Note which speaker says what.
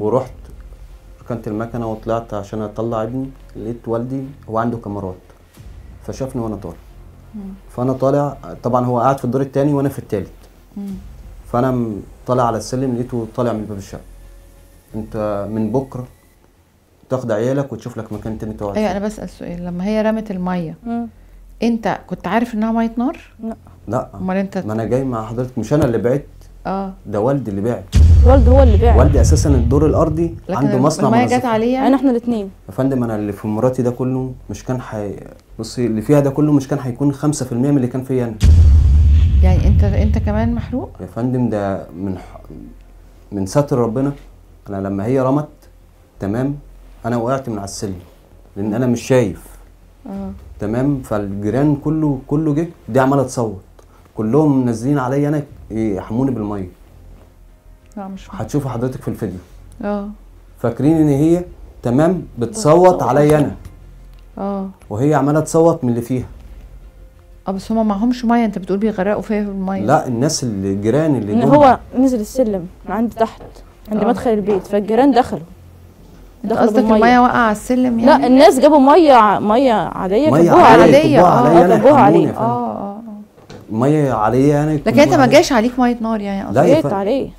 Speaker 1: ورحت ركنت المكنة وطلعت عشان أطلع ابني لقيت والدي هو عنده كاميرات فشافني وأنا طالع. فأنا طالع طبعا هو قاعد في الدور التاني وأنا في التالت. فأنا طالع على السلم لقيته طالع من باب الشقة. أنت من بكرة تاخد عيالك وتشوف لك مكان تاني تقعد أيوه.
Speaker 2: أنا بسأل سؤال. لما هي رمت المية
Speaker 3: مم.
Speaker 2: أنت كنت عارف إنها مية نار؟
Speaker 3: لا.
Speaker 1: لا.
Speaker 2: أمال أنت
Speaker 1: ما أنا جاي مع حضرتك مش أنا اللي بعت
Speaker 2: آه.
Speaker 1: ده والدي اللي بعت.
Speaker 3: والد هو اللي باع
Speaker 1: والدي أساسا الدور
Speaker 2: الأرضي
Speaker 1: عنده مصنع
Speaker 2: الميه جت
Speaker 3: يعني
Speaker 2: يعني
Speaker 3: إحنا الاثنين
Speaker 1: يا فندم أنا اللي في مراتي ده كله مش كان حي... بصي اللي فيها ده كله مش كان هيكون 5% من اللي كان فيا أنا.
Speaker 2: يعني أنت أنت كمان محروق؟
Speaker 1: يا فندم ده من ح... من ستر ربنا. أنا لما هي رمت تمام أنا وقعت من على السلم لأن أنا مش شايف.
Speaker 2: آه.
Speaker 1: تمام؟ فالجيران كله كله جه دي عمالة تصوت. كلهم منزلين عليا أنا يحموني بالمية.
Speaker 2: لا مش.
Speaker 1: هتشوفوا حضرتك في الفيديو
Speaker 2: آه
Speaker 1: فاكرين إن هي تمام بتصوت عليا أنا
Speaker 2: آه
Speaker 1: وهي عمالة تصوت من اللي فيها
Speaker 2: آه بس هما معهمش مية انت بتقول بيغرقوا فيها في المية
Speaker 1: لا الناس اللي الجيران اللي
Speaker 3: إن
Speaker 1: جم
Speaker 3: هو نزل السلم من عند تحت عند
Speaker 2: آه.
Speaker 3: مدخل البيت فالجيران دخلوا
Speaker 2: قصدك. المية واقعة على السلم يعني
Speaker 3: لا الناس جابوا مية ع- مية عادية
Speaker 1: مية
Speaker 3: كبوها
Speaker 2: عادية
Speaker 1: أنا
Speaker 3: كبوها عليه.
Speaker 1: آه.
Speaker 2: آه آه
Speaker 1: مية عليا أنا
Speaker 2: لكن انت ما. جاش عليك مية نار يعني
Speaker 1: لا يا
Speaker 3: جيت. عليه